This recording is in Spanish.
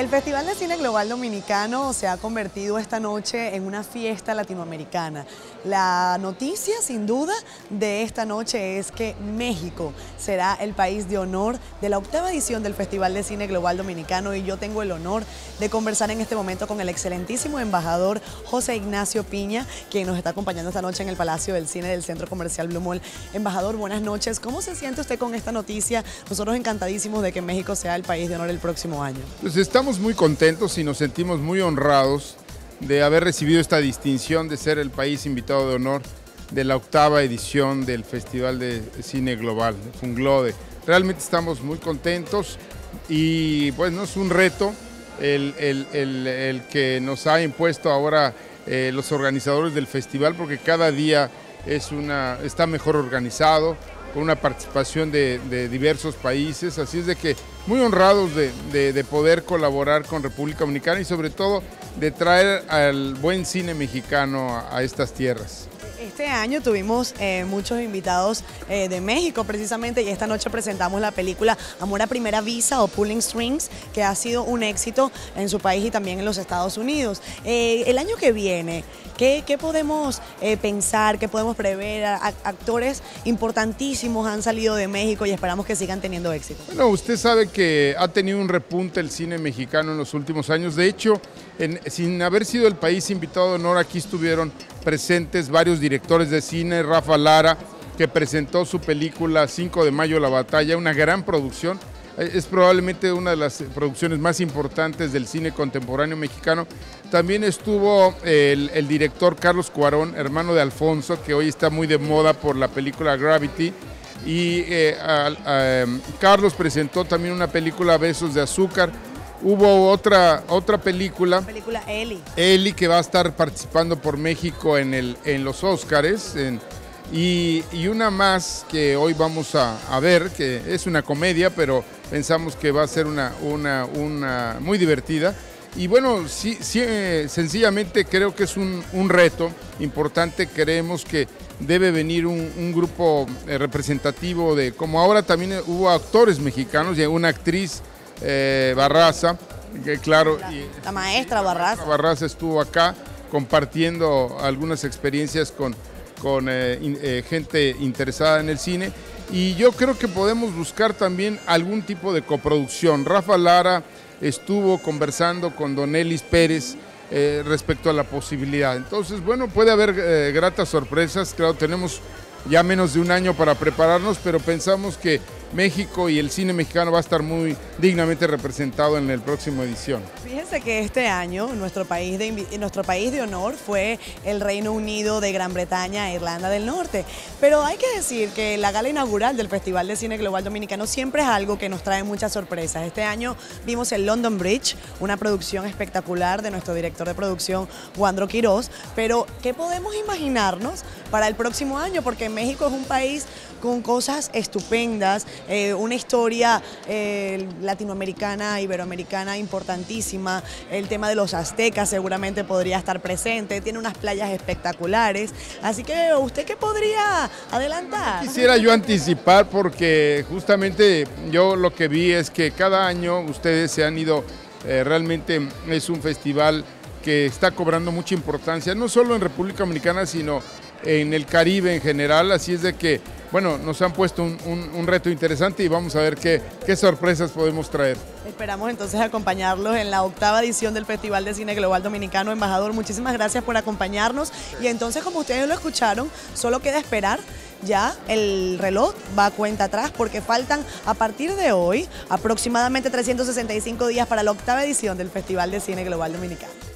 El Festival de Cine Global Dominicano se ha convertido esta noche en una fiesta latinoamericana. La noticia, sin duda, de esta noche es que México será el país de honor de la octava edición del Festival de Cine Global Dominicano y yo tengo el honor de conversar en este momento con el excelentísimo embajador José Ignacio Piña, quien nos está acompañando esta noche en el Palacio del Cine del Centro Comercial Blue. Embajador, buenas noches. ¿Cómo se siente usted con esta noticia? Nosotros encantadísimos de que México sea el país de honor el próximo año. Pues estamos muy contentos y nos sentimos muy honrados de haber recibido esta distinción de ser el país invitado de honor de la octava edición del Festival de Cine Global, de Funglode. Realmente estamos muy contentos y pues no es un reto el, que nos ha impuesto ahora eh, los organizadores del festival porque cada día es una, está mejor organizado, con una participación de, diversos países, así es de que muy honrados de, poder colaborar con República Dominicana y sobre todo de traer al buen cine mexicano a estas tierras. Este año tuvimos eh, muchos invitados eh, de México precisamente y esta noche presentamos la película Amor a Primera Visa o Pulling Strings, que ha sido un éxito en su país y también en los Estados Unidos. Eh, el año que viene, ¿qué, podemos pensar, qué podemos prever? actores importantísimos han salido de México y esperamos que sigan teniendo éxito. Bueno, usted sabe que ha tenido un repunte el cine mexicano en los últimos años. De hecho, sin haber sido el país invitado de honor, aquí estuvieron presentes varios directores de cine, Rafa Lara, que presentó su película 5 de mayo La Batalla, una gran producción. Eh, es probablemente una de las producciones más importantes del cine contemporáneo mexicano. También estuvo el, director Carlos Cuarón, hermano de Alfonso, que hoy está muy de moda por la película Gravity. Y eh, Carlos presentó también una película Besos de Azúcar, Hubo otra, otra película. La película Eli. Eli, que va a estar participando por México en, el, en los Óscares. y, una más que hoy vamos a, ver, que es una comedia, pero pensamos que va a ser una, una, una muy divertida. Y bueno, sí, sí, eh, sencillamente creo que es un, reto importante. Creemos que debe venir un, grupo eh, representativo de, como ahora también hubo actores mexicanos y una actriz eh, Barraza, que claro... La, maestra Barraza. Barraza estuvo acá compartiendo algunas experiencias con, con eh, eh, gente interesada en el cine y yo creo que podemos buscar también algún tipo de coproducción. Rafa Lara estuvo conversando con Don Elis Pérez respecto a la posibilidad. Entonces, bueno, puede haber gratas sorpresas, claro, tenemos ya menos de un año para prepararnos, pero pensamos que México y el cine mexicano va a estar muy dignamente representado en el próximo edición. Fíjense que este año nuestro país de, nuestro país de honor fue el Reino Unido de Gran Bretaña e Irlanda del Norte. Pero hay que decir que la gala inaugural del Festival de Cine Global Dominicano siempre es algo que nos trae muchas sorpresas. Este año vimos el London Bridge, una producción espectacular de nuestro director de producción, Wandro Quiroz. Pero, ¿qué podemos imaginarnos para el próximo año? Porque México es un país con cosas estupendas, eh, una historia eh, latinoamericana, iberoamericana importantísima, el tema de los aztecas seguramente podría estar presente, tiene unas playas espectaculares, así que usted qué podría adelantar. Quisiera yo anticipar porque justamente yo lo que vi es que cada año ustedes se han ido, eh, realmente es un festival que está cobrando mucha importancia, no solo en República Dominicana, sino en el Caribe en general, así es de que bueno, nos han puesto un, reto interesante y vamos a ver qué, qué, sorpresas podemos traer. Esperamos entonces acompañarlos en la octava edición del Festival de Cine Global Dominicano. Embajador, muchísimas gracias por acompañarnos. Y entonces, como ustedes lo escucharon, solo queda esperar. Ya el reloj va a cuenta atrás porque faltan a partir de hoy aproximadamente 365 días para la octava edición del Festival de Cine Global Dominicano.